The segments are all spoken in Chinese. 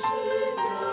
哈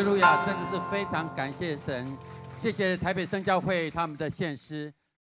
利路亚！真的是非常感谢神，谢谢台北圣教会他们的献诗。